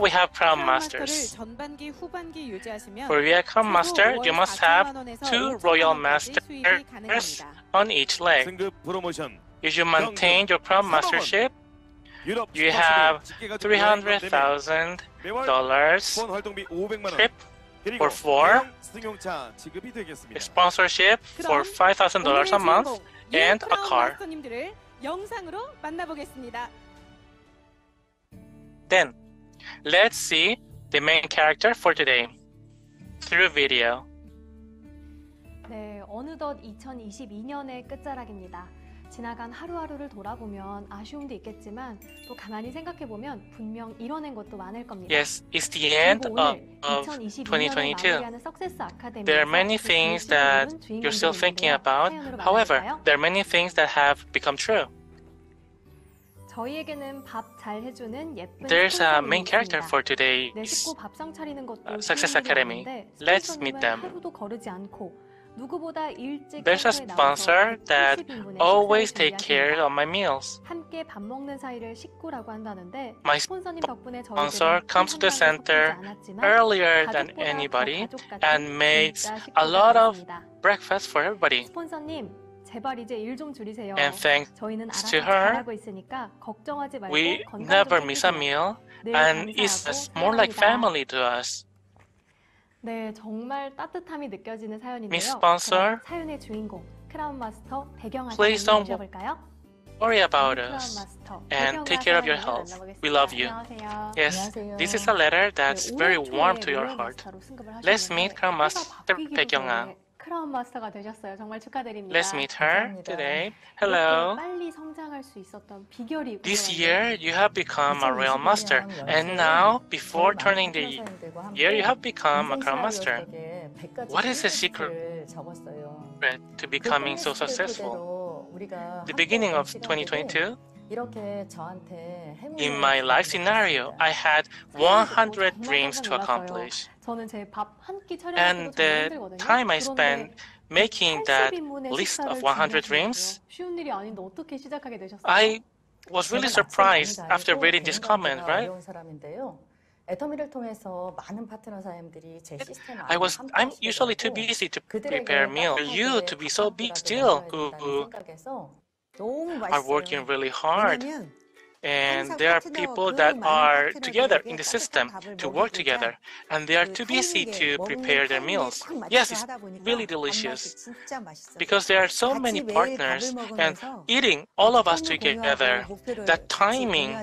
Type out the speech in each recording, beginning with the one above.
we have Crown Masters. For VICOM Master, you must have two Royal Masters on each leg. If you maintain your Crown Mastership, you have $300,000 trip for four, sponsorship for $5,000 a month, and a car. Then, let's see the main character for today through video. 네, 어느덧 2022년의 끝자락입니다. 지나간 하루하루를 돌아보면 아쉬움도 있겠지만 또 가만히 생각해 보면 분명 이뤄낸 것도 많을 겁니다. Yes, it's the end of, 오늘 of 2022년을 2022. 마무리하는 석세스 아카데미에서 There are many 그 things that you're still thinking about. However, there are many things that have become true. 저희에게는 밥 잘 해주는 예쁜 There's a 스폰서님이 main character 있습니다. for 내 today's 식구 밥상 차리는 것도 uh, Success 쉬운 일이 Academy. 아닌데 Let's 스폰서님은 meet them. 하루도 거르지 않고 누구보다 일찍 There's a 캠프에 나와서 sponsor that 180인분의 always 식사를 take care 준비하십니다. of my meals. 함께 밥 먹는 사이를 식구라고 한다는데 My 스폰서님 덕분에 sponsor 저희들은 comes to the 큰 한가위도 center 섞이지 않았지만 earlier than 가족보다 더 anybody 가족 같은 and makes 진짜 a lot of 식구가 됐습니다. breakfast for everybody. 스폰서님 제발 이제 일 좀 줄이세요. And thanks 저희는 알아서 to her, 잘하고 있으니까 걱정하지 말고 we 건강 좀 never miss a 챙기세요. meal 늘 and it's 감사하고 more like 사랑합니다. family to us. 네, 정말 따뜻함이 느껴지는 사연인데요. Miss Sponsor, 그럼 사연의 주인공 크라운 마스터 배경아 please 사연을 don't 모셔볼까요? Worry about 크라운 us. 마스터 and 배경아 take care of your 사연을 health. 만나보겠습니다. We love you. 안녕하세요. Yes, 안녕하세요. this is a letter that's 네, very 올해 warm 초에 to your 로얄 heart. 마스터로 승급을 Let's 하셨는데 meet Crown 회사 Master 바뀌기도 배경아. 전에 크라운 마스터가 되셨어요. 정말 축하드립니다. Let's meet her 감사합니다. today. 이렇게 Hello. 빨리 성장할 수 있었던 비결이 This 궁금한데요. year you have become a real master, and now before turning the year you have become a crown master. What is the secret to becoming so successful? The beginning of 2022, in my life scenario, I had 100 dreams to accomplish. And the time I spent making that list of 100 dreams, I was really surprised after reading this comment, right? I was, I'm usually too busy to prepare meal. For you to be so big still, who, who are working really hard. And there are people that are together in the system to work together, and they are too busy to prepare their meals. Yes, it's really delicious because there are so many partners and eating all of us together. That timing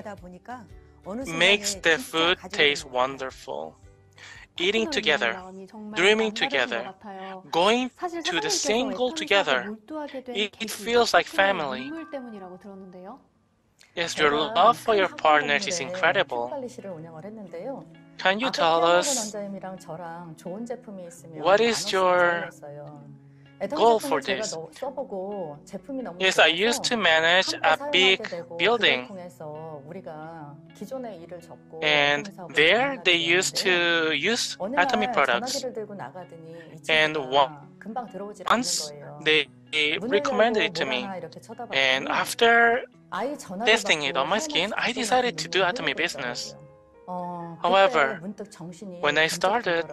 makes the food taste wonderful. Eating together, dreaming together, going to the same goal together, it, it feels like family. Yes, your love for your partner is incredible. Can you tell us what is your goal for this? Yes, I used to manage a big building. And there they used to use Atomy products. And once they he recommended it to me. And after testing it on my skin, I decided to do atomy business. However, when I started,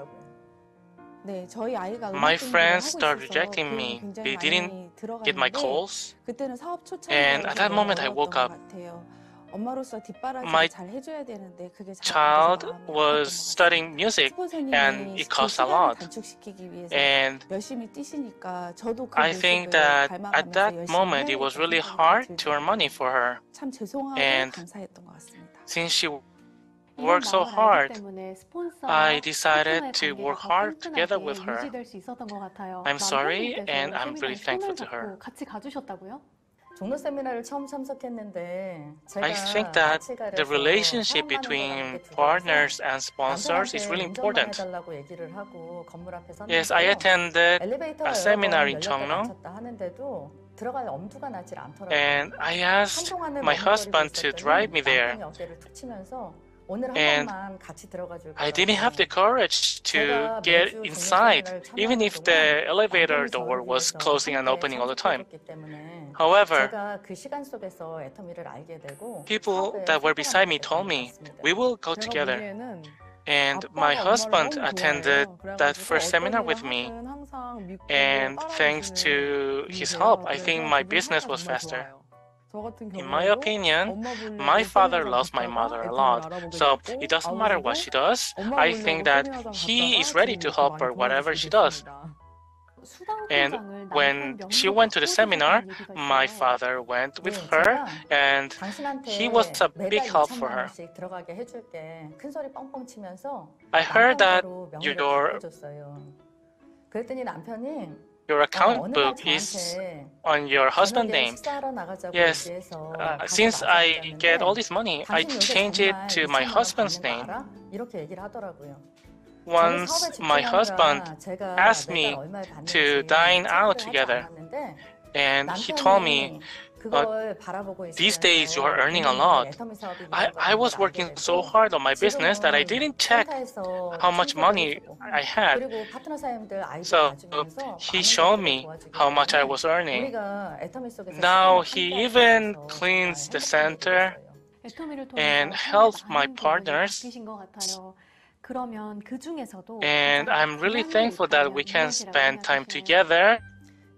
my friends started rejecting me. They didn't get my calls. And at that moment, I woke up. 엄마로서 뒷바라지 My 잘 해줘야 되는데 그게 잘 Child 안 돼서 마음이 was 아팠던 것 studying music 같아요. and 스폰서님이 it 그 cost a 시간을 lot. 단축시키기 위해서 And 열심히 뛰시니까 저도 그 I 모습을 think that at 닮아가면서 that 열심히 moment it was 해야겠다 really 생각이 hard to 들더라고요. earn money for her. 참 죄송하고 And 감사했던 것 같습니다. Since she 이런 worked so 마음을 알기 hard, 때문에 스폰서와 I decided 파트너의 to 관계가 work 더 hard together 끈끈하게 with her. 유지될 수 있었던 것 같아요. I'm sorry, 남편분께서 and I'm really 세미나에 thankful 손을 to her. 잡고 같이 가주셨다고요? 종로 세미나를 처음 참석했는데 제가 I think that the relationship between partners and sponsors is really important. Yes, I attended a seminar in Jongno. And I asked my husband to drive me there. And I didn't have the courage to get inside, even if the elevator door was closing and opening all the time. However, people that were beside me told me, we will go together. And my husband attended that first seminar with me. And thanks to his help, I think my business was faster. In my opinion, my father loves my mother a lot, so it doesn't matter what she does. I think that he is ready to help her, whatever she does. And when she went to the seminar, my father went with her, and he was a big help for her. I heard that your your account book is on your husband's name. Yes, uh, since I get all this money, I change it to my husband's name. Once my husband asked me to dine out together, and he told me uh, these days you are earning a lot. I, I was working so hard on my business that I didn't check how much money I had. So he showed me how much I was earning. Now he even cleans the center and helps my partners 바뀌신 것 같아요. 그러면 그 중에서도 And 가장 I'm really 귀한 게 thankful that we 있다면 can 무엇이라고 spend time 생각하시나요? together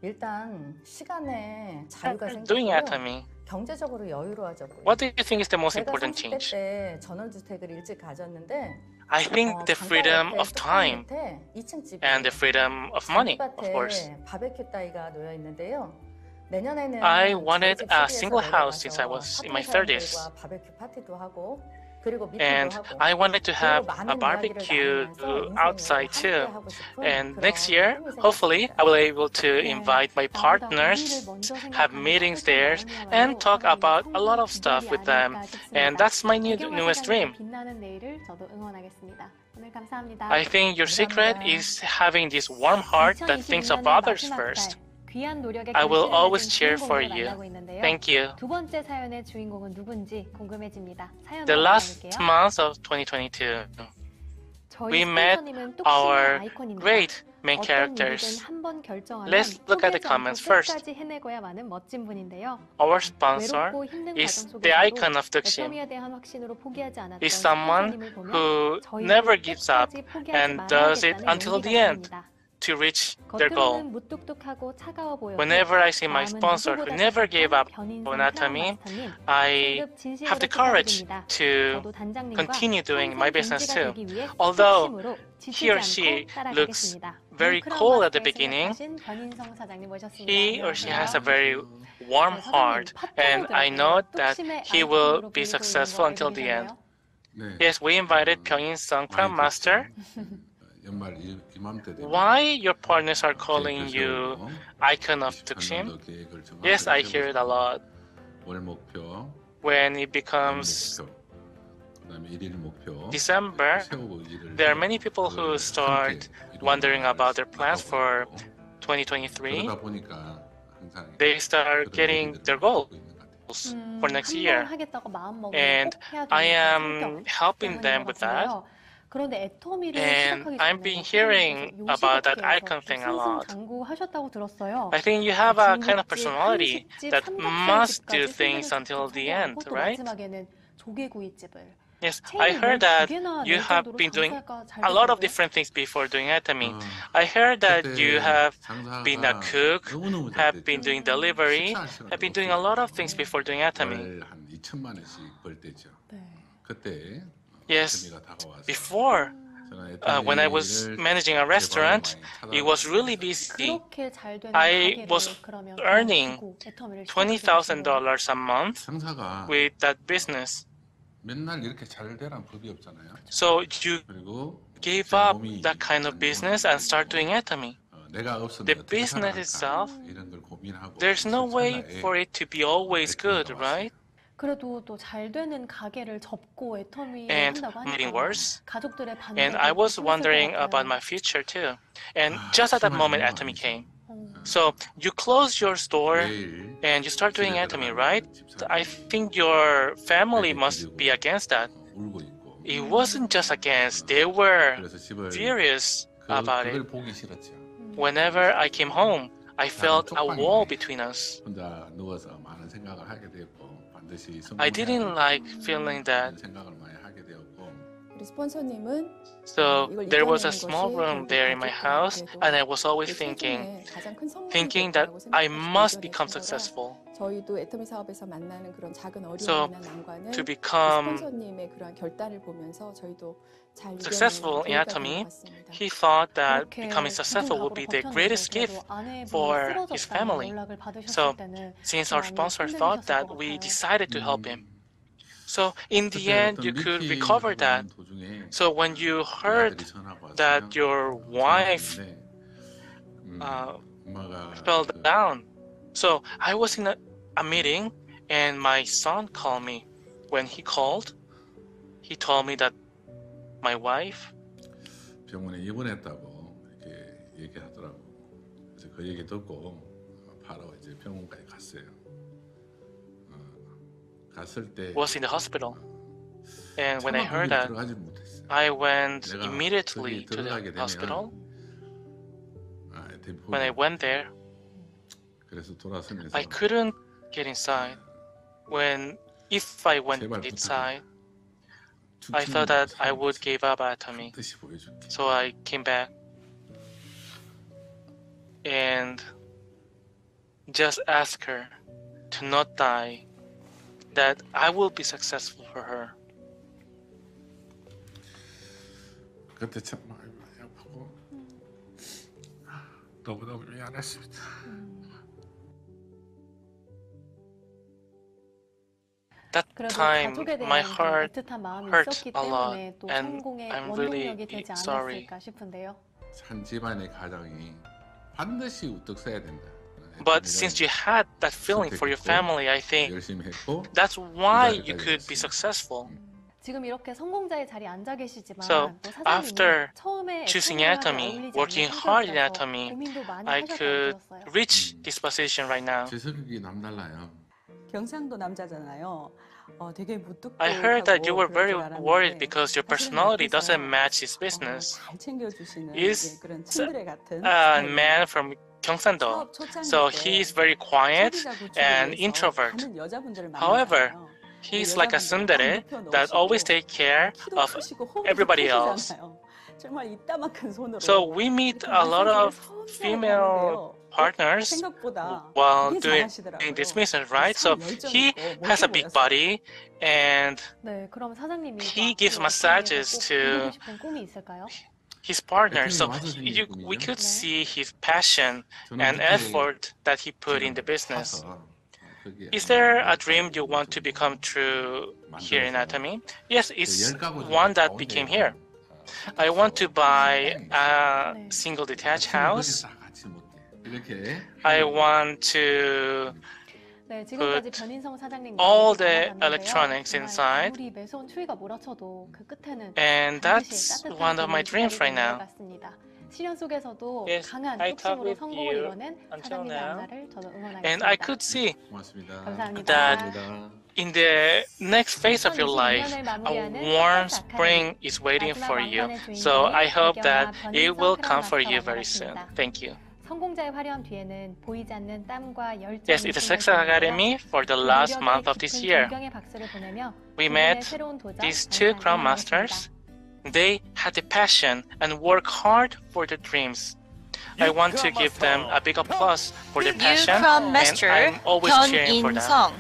일단 시간에 자유가 doing 생겼고요. atomy. 경제적으로 여유로워졌고요. What do you think is the most 제가 important 30대 change? 때 전원주택을 일찍 가졌는데 I think 어, the 강가 freedom 옆에 of time 끝에 2층 집에 and the freedom of money, of course. 잔디밭에 바베큐 따위가 놓여 있는데요. 내년에는 I 저희 wanted 집 a 시리에서 single house since I 내려가서 was in my 파트너 30s. 사람들과 바베큐 파티도 하고 그리고 미팅도 and I wanted to have a barbecue outside too. And next year, hopefully, I will be able to invite my partners, have meetings there, and talk about a lot of stuff with them. And that's my new, newest dream. I think your secret is having this warm heart that thinks of others first. 달, 귀한 노력의 I will 결실을 always 맺은 cheer for 주인공을 you. 만나고 있는데요. Thank you. 두 번째 사연의 주인공은 누군지 궁금해집니다. 사연을 The last 만나볼게요. month of 2022, 저희 we met 스폰서님은 our 똑심의 아이콘입니다. great main 어떤 characters. 일이든 한번 결정하면 Let's look at the 포기하지 않고 comments first. 끝까지 해내고야만은 멋진 분인데요. Our sponsor 외롭고 힘든 is 과정 the 속에서도 icon of Duxin. 애터미에 대한 확신으로 포기하지 않았던 Is someone 스폰서님을 보면 who 저희도 never gives up 끝까지 포기하지 and does it 말아야겠다는 until the 용기가 end. 생깁니다. to reach their goal. Whenever I see my sponsor who never gave up on Atomy, I have the courage to continue doing my business too. Although he or she looks very cold at the beginning, he or she has a very warm heart, and I know that he will be successful until the end. Yes, we invited Pyeon In Sung Crown Master. why your partners are calling you icon of Tuksim? Yes, I hear it a lot. When it becomes December, there are many people who start wondering about their plans for 2023. They start getting their goals for next year. And I am helping them with that. And I've been hearing about that icon thing a lot. I think you have a kind of personality that must do things until the end, right? Yes, I heard that you have been doing a lot of different things before doing Atomy. I heard that you have been a cook, have been doing delivery, have been doing a lot of things before doing Atomy. Yes. Before, uh, when I was managing a restaurant, it was really busy. I was earning $20,000 a month with that business. So you gave up that kind of business and start doing atomy. The business itself, there's no way for it to be always good, right? 그래도 또 잘 되는 가게를 접고 애터미를 And 한다고 moving 하니까 worse. 가족들의 반응이 And I was wondering about my future too. And just at that moment, Atomy came. So you close your store 매일 and you start doing 집에 Atomy, 들어가면 right? 집사람이 I think your family must be against that. 어, 울고 있고 it wasn't just against, they were 그래서 집을 furious 그, about 그걸 it. 보기 싫었죠. Whenever I came home, I felt a wall between us. 혼자 누워서 많은 생각을 하게 되었고 반드시 I didn't like feeling that. So there was a small room there in my house, and I was always thinking, thinking that I must become successful. So to become successful in me, he thought that becoming successful would be the greatest gift for his family. So, since our sponsor thought that, we decided to help him. So, in the end, you could recover that. So, when you heard that your wife uh, fell down, so I was in a, a meeting and my son called me. When he called, he told me that my wife 병원에 입원했다고 이렇게 얘기하더라고. 그래서 그 얘기 듣고 바로 이제 병원까지 갔어요. 어, 갔을 때 was in the hospital. And when I 차마 heard 거기를 that, 들어가지 못했어요. I went 내가 immediately 거기 to 들어가게 the 되면 hospital. 아, 대포 When I went there, 그래서 돌아서면서 I couldn't get inside. When if I went 제발 inside, 부탁해. I thought that I would give up atomy. 뜻이 보여줄게. So I came back and just asked her to not die, that I will be successful for her. 그때 참 많이 많이 아프고 너무 너무 미안했습니다. That 그래도 time, 가족에 my 대한 그 heart 애틋한 마음이 hurt 있었기 a lot, 때문에 또 and 성공의 I'm really 원동력이 되지 sorry. 않았을까 싶은데요. 한 집안의 가정이 반드시 우뚝 서야 된다. But since you had that feeling for your family, I think 열심히 했고 that's why you could be successful. 지금 이렇게 성공자의 자리에 앉아 계시지만 So, 또 사장님은 after 처음에 choosing 애터미와는 Atomy, 어울리지 working 않는 hard in 성격이라서 Atomy, 고민도 많이 I 하셨다고 could 들었어요. reach this position right now. 제 성격이 남달라요. 경상도 남자잖아요. 어, 되게 I heard that you were very worried because your personality doesn't match his business. 잘 챙겨주시는 is 그런 같은 a man from 경상도, so he is very quiet and introvert. However, he's like a tsundere that always take care of everybody else. So we meet a lot of female partners while doing, this business, right? So he has a big body and he gives massages to his partner. So you, we could see his passion and effort that he put in the business. Is there a dream you want to become true here in Atomy? Yes, it's one that became here. I want to buy a single detached house 거기서 다 같이 먹게. 이렇게 I want to 네, 지금까지 put 변인성 사장님 all 얘기 the 나눠봤는데요. electronics 정말 inside. 아무리 매서운 추위가 몰아쳐도 그 끝에는 and 반드시 that's 따뜻한 one of my 꿈이 dreams right 기다리고 있는 now. 것 같습니다. 시련 속에서도 Yes, 강한 I talk 뚝심으로 with 성공을 you 이뤄낸 until 사장님의 now. 앞날을 저도 응원하겠습니다. And I could see 고맙습니다. 감사합니다. that 감사합니다. in the next phase of your life, 2022년을 a 마무리하는 warm 서커스 spring 아카데미. is waiting 마지막 for you. 왕관의 주인공인 So I hope 배경아 that it 변인성 will 크라운 come for you 마스터가 very soon. 나왔습니다. Thank you. 성공자의 화려함 뒤에는 보이지 않는 땀과 열정이 Yes, it's Success Academy for the last month of this year. We met these two crown masters. They had the passion and work hard for their dreams. I want to give them a big applause for their passion, and I'm always cheering for them.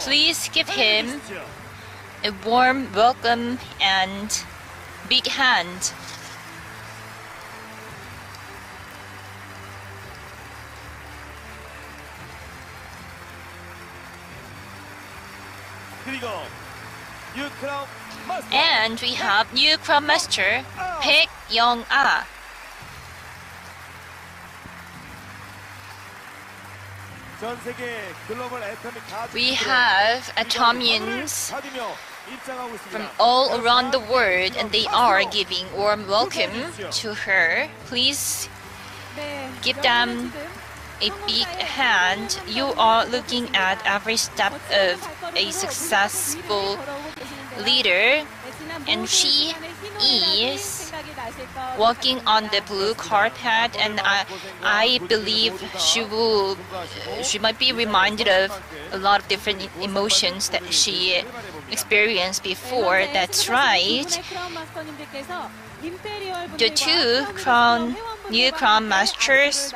Please give him a warm welcome and big hand. And we have new Crown Master Baek Young Ah. We have Atomians from all around the world and they are giving warm welcome to her. Please give them a big hand. You are looking at every step of a successful leader and she is walking on the blue carpet and I, I believe she will she might be reminded of a lot of different emotions that she experienced before. That's right. The two crown new crown masters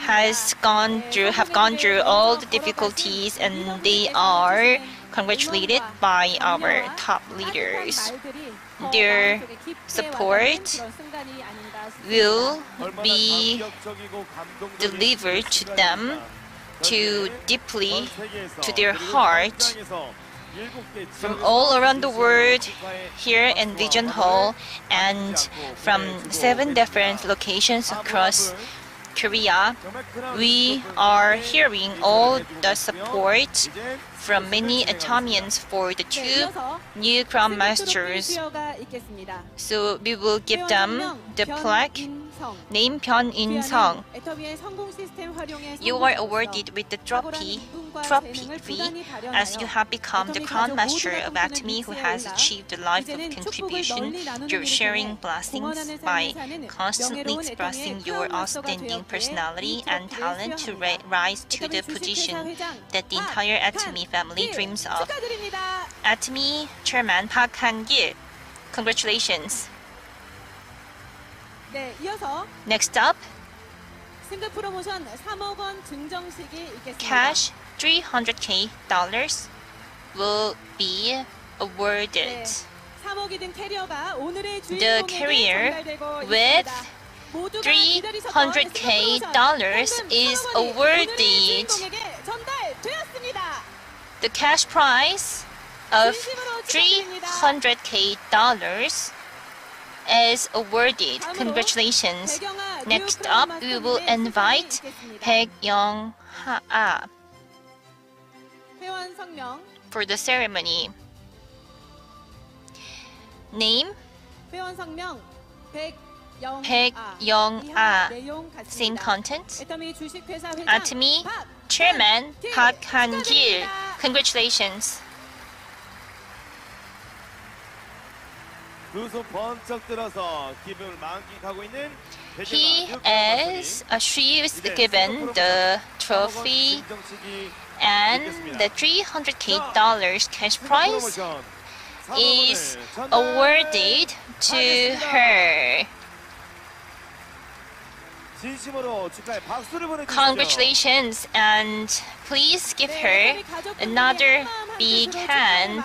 has gone through have gone through all the difficulties and they are congratulated by our top leaders. Their support will be delivered to them to deeply to their heart from all around the world here in Vision Hall and from seven different locations across Korea. We are hearing all the support from many Atomians for the two new Crown Masters. So we will give them the plaque named Pyeon In Sung. You are awarded with the trophy, trophy as you have become the Crown Master of Atomy who has achieved a life of contribution through sharing blessings by constantly expressing your outstanding personality and talent to ri- rise to the position that the entire Atomy family dreams of. Atomy Chairman Park Han-gil, congratulations. 네, 이어서 Next up, 승급 프로모션 3억 원 증정식이 있겠습니다. cash 300k dollars will be 네, awarded. 3억이 든 캐리어가 오늘의 The 주인공에게 carrier 전달되고 with 있습니다. 모두가 기다리셨던 300k 승급 dollars 프로모션 is 상금이 오늘의 awarded. 주인공에게 전달되었습니다. The cash prize of 진심으로 축하드립니다. 300k dollars as awarded. Congratulations. Next up, we will invite Peg Young Ha ah, for the ceremony. Name? Baek Young Ah. Same content. Atomy Chairman Park Han Gil. Congratulations. 두 Congratulations. 그 손 번쩍 들어서 기분을 만끽하고 있는 He 베테랑 is uh, she is given the trophy and the 300k dollars cash prize is awarded to her. 진심으로 축하의 박수를 보내주시죠. Congratulations and please give her another big hand.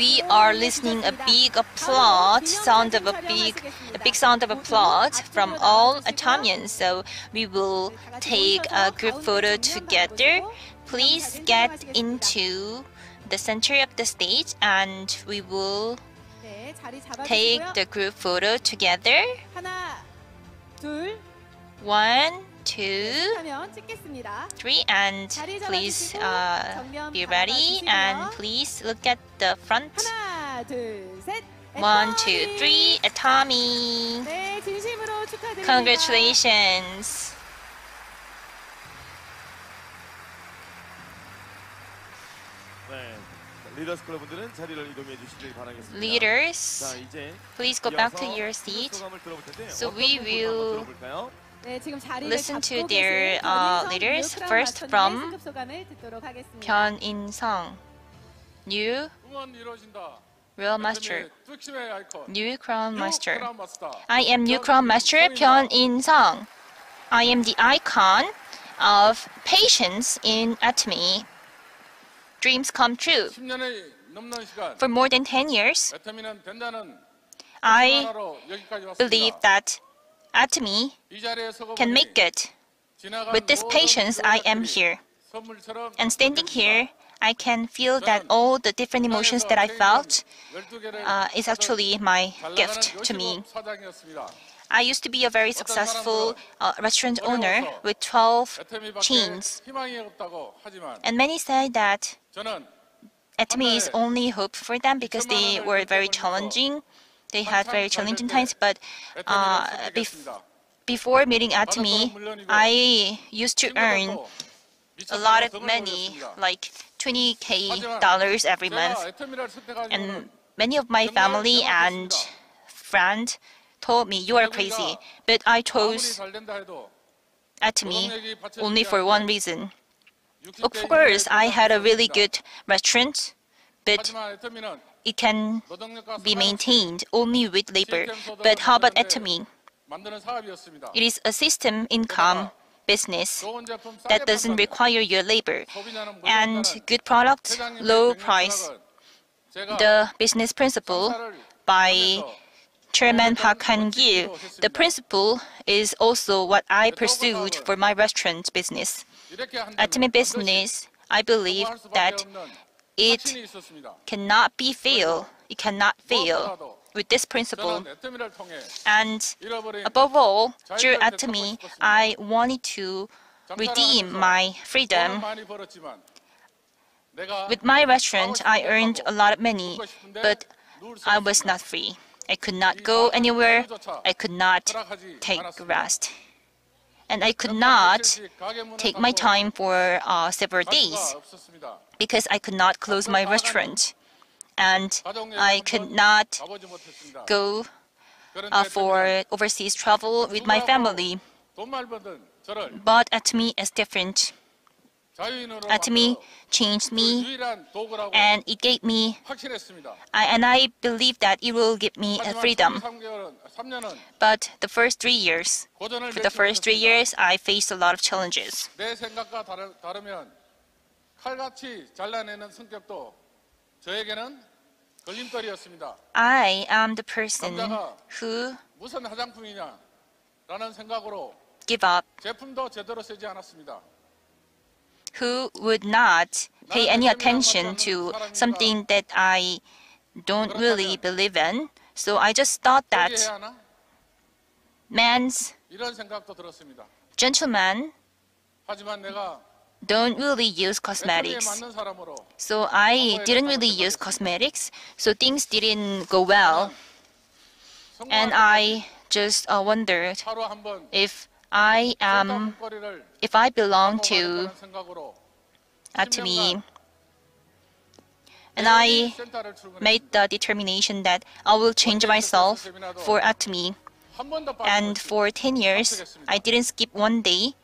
we are listening a big applaud, sound of a big, a big sound of applause from all Atomians. So we will take a group photo together. Please get into the center of the stage and we will take the group photo together. One, two, three, and please uh, be ready. And please look at the front. One, two, three, Atomy. Congratulations. Leaders, please go back to your seat. So we will listen to their uh, leaders. first from Pyeon In Sung, new Real Master, New Crown Master. I am New Crown Master Pyeon In Sung. I am the icon of patience in Atomy. Dreams come true. For more than 10 years, I believe that Atomy can make good. With this patience, I am here. And standing here, I can feel that all the different emotions that I felt uh, is actually my gift to me. I used to be a very successful uh, restaurant owner with 12 chains. And many say that Atomy is only hope for them because they were very challenging. They had very challenging times, but uh, bef- before meeting Atomy, I used to earn a lot of money, like 20k dollars every month. And many of my family and friends told me, You are crazy. But I chose Atomy only for one reason. Of course, I had a really good restaurant, but it can be maintained only with labor. But how about Atomy? It is a system income business that doesn't require your labor and good product, low price. The business principle by Chairman Park Han-gil, the principle is also what I pursued for my restaurant business. Atomy business, I believe that it cannot be fail. It cannot fail with this principle. And above all, through Atomy, I wanted to redeem my freedom. With my restaurant, I earned a lot of money, but I was not free. I could not go anywhere. I could not take rest. And I could not take my time for uh, several days because I could not close my restaurant. And I could not go uh, for overseas travel with my family. But at me, is different to me, changed me, and it gave me, I, and I believe that it will give me a freedom. But the first three years, for the first three years, I faced a lot of challenges. I am the person who give up who would not pay any attention to something that I don't really believe in. So I just thought that men's gentlemen don't really use cosmetics. So I didn't really use cosmetics. So things didn't go well. And I just uh, wondered if I am, um, if I belong to, uh, to me, and I made the determination that I will change myself for Atomy. And for 10 years, I didn't skip one day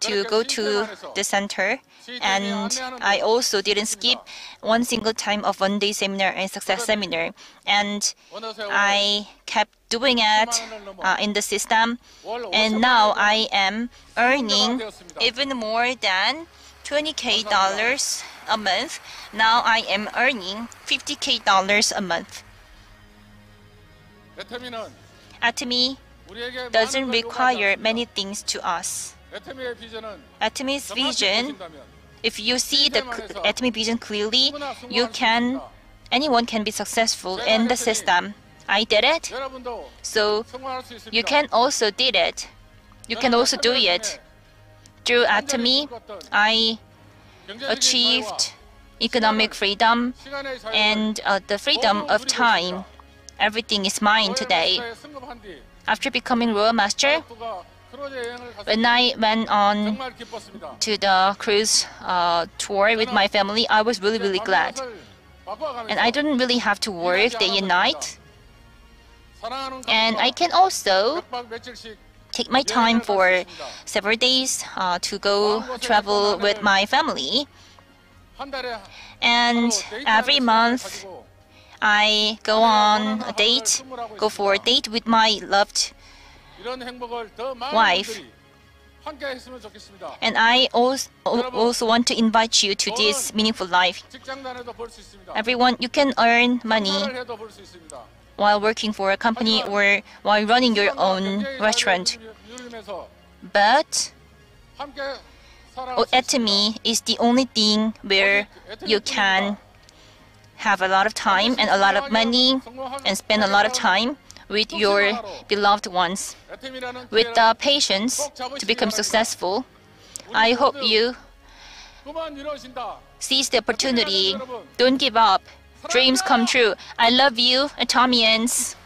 to go to the center. And I also didn't skip one single time of one day seminar and success seminar. And I kept doing it uh, in the system. And now I am earning even more than 20k dollars a month. Now I am earning 50k dollars a month. Atomy doesn't require many things to us. Atomy vision, if you see the Atomy vision clearly, you can, anyone can be successful in the system. I did it, so you can also did it. You can also do it. Through atomy, I achieved economic freedom and uh, the freedom of time. Everything is mine today. After becoming royal master, when I went on to the cruise uh, tour with my family, I was really, really glad. And I didn't really have to work day and night. And I can also take my time for several days uh, to go travel with my family. And every month, I go on a date, go for a date with my loved wife. And I also, also want to invite you to this meaningful life. Everyone, you can earn money while working for a company or while running your own restaurant. But oh, Atomy is the only thing where you can have a lot of time and a lot of money and spend a lot of time with your beloved ones. With the patience to become successful, I hope you seize the opportunity. Don't give up. Dreams come true. I love you, Atomians.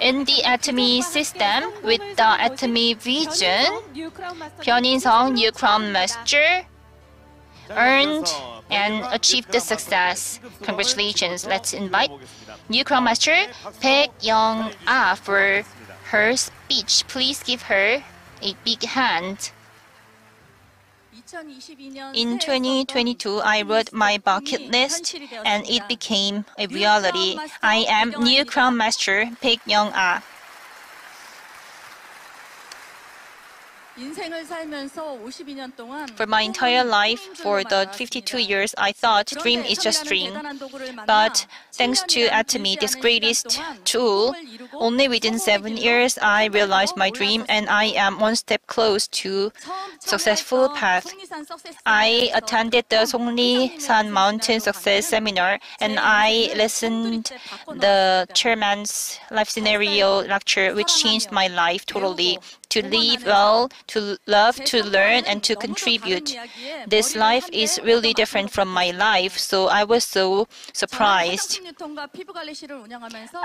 In the Atomy system, with the Atomy vision, Pyeon In Sung, new Crown Master, earned and achieved the success. Congratulations. Let's invite New Crown Master Baek Young Ah for her speech. Please give her a big hand. In 2022, I wrote my bucket list and it became a reality. I am New Crown Master Baek Young Ah. For my entire life, for the 52 years, I thought dream is just dream. But thanks to Atomy, this greatest tool, only within seven years, I realized my dream and I am one step close to successful path. I attended the Songli San Mountain Success Seminar and I listened the chairman's life scenario lecture, which changed my life totally. To live well, to love, to learn, and to contribute. This life is really different from my life, so I was so surprised.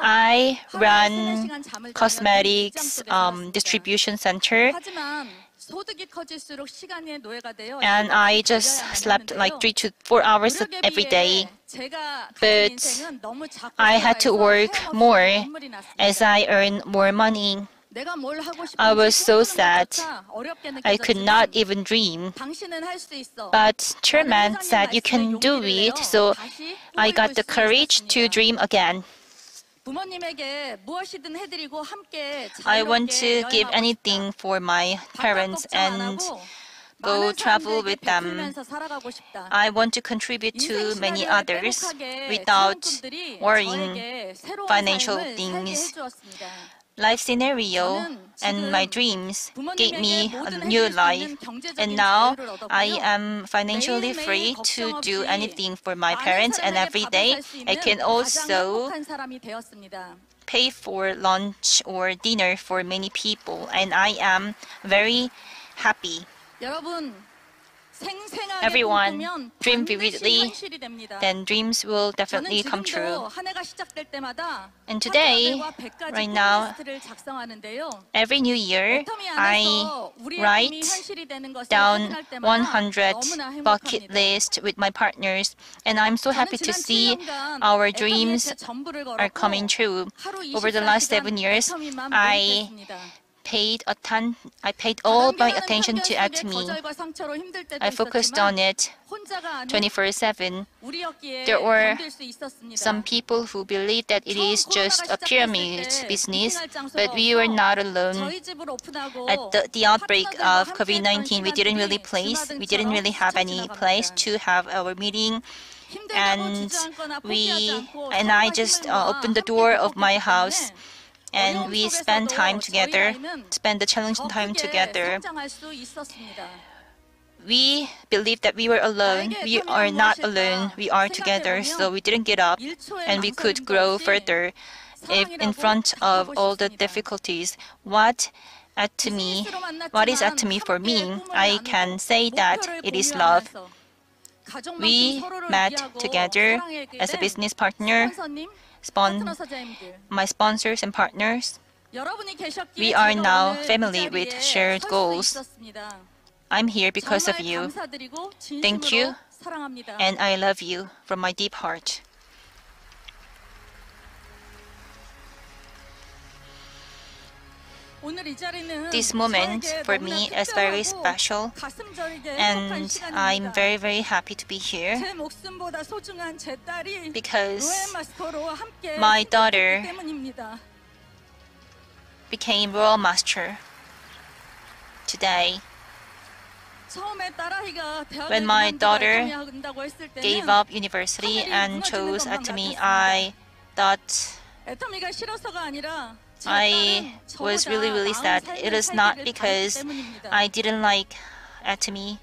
I ran cosmetics um, distribution center and I just slept like three to four hours every day. But I had to work more as I earn more money. I was so sad. I could not even dream. But chairman said you can do it, so I got the courage to dream again. I want to give anything for my parents and go travel with them. I want to contribute to many others without worrying financial things. Life scenario and my dreams gave me a new life, and now I am financially free to do anything for my parents, and every day. I can also pay for lunch or dinner for many people, and I am very happy. Everyone dream vividly, then dreams will definitely come true. And today, right now, every new year, I write down 100 bucket list with my partners, and I'm so happy to see our dreams are coming true. Over the last seven years, I paid atten- I paid all my attention to Atomy. I focused on it 24/7. There were some people who believed that it is just a pyramid business, but we were not alone. At the, the outbreak of COVID-19, we didn't really place, we didn't really have any place to have our meeting and we and I just uh, opened the door of my house and we spend time together, spend the challenging time together. We believe that we were alone. We are not alone. We are together. So we didn't get up and we could grow further if in front of all the difficulties. What Atomy, what is Atomy for me? I can say that it is love. We met together as a business partner, spon- my sponsors and partners. We are now family with shared goals. I'm here because of you. Thank you, and I love you from my deep heart. This moment for me is very special, and I'm very, very happy to be here. because my daughter became Royal Master today. When my daughter gave up university and chose Atomy, I thought I was really, really sad. It is not because I didn't like Atomy,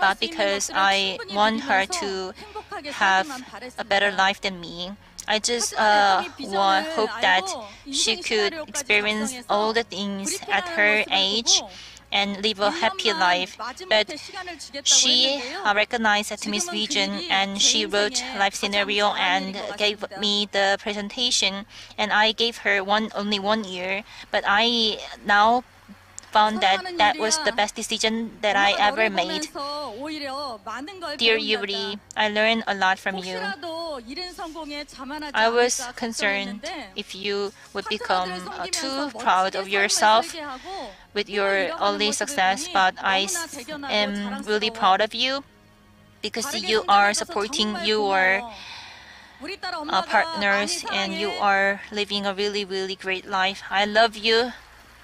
but because I want her to have a better life than me. I just uh, want, hope that she could experience all the things at her age and live a happy life. But she recognized Atomy's vision and she wrote life scenario and gave me the presentation. And I gave her one only one year, but I now found that that was the best decision that I ever made. Dear Yuri, I learned a lot from you. I was concerned if you would become uh, too proud of yourself with your early success, but I am really proud of you because you are supporting your uh, partners and you are living a really, really great life. I love you,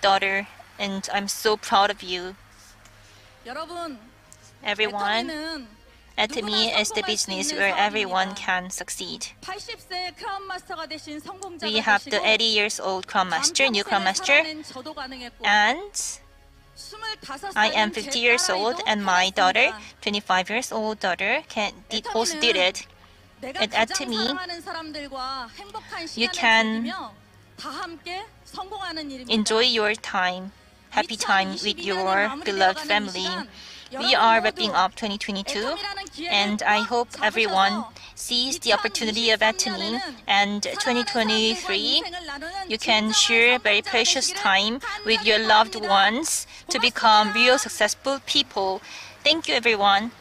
daughter, and I'm so proud of you. Everyone, Atomy is the business where everyone can succeed. We have the 80 years old Crown Master, new Crown Master, and I am 50 years old, and my daughter, 25 years old daughter, can did also did it. And Atomy, you can Enjoy your time, happy time with your beloved family. We are wrapping up 2022, and I hope everyone sees the opportunity of Atomy. And 2023, you can share very precious time with your loved ones to become real successful people. Thank you, everyone.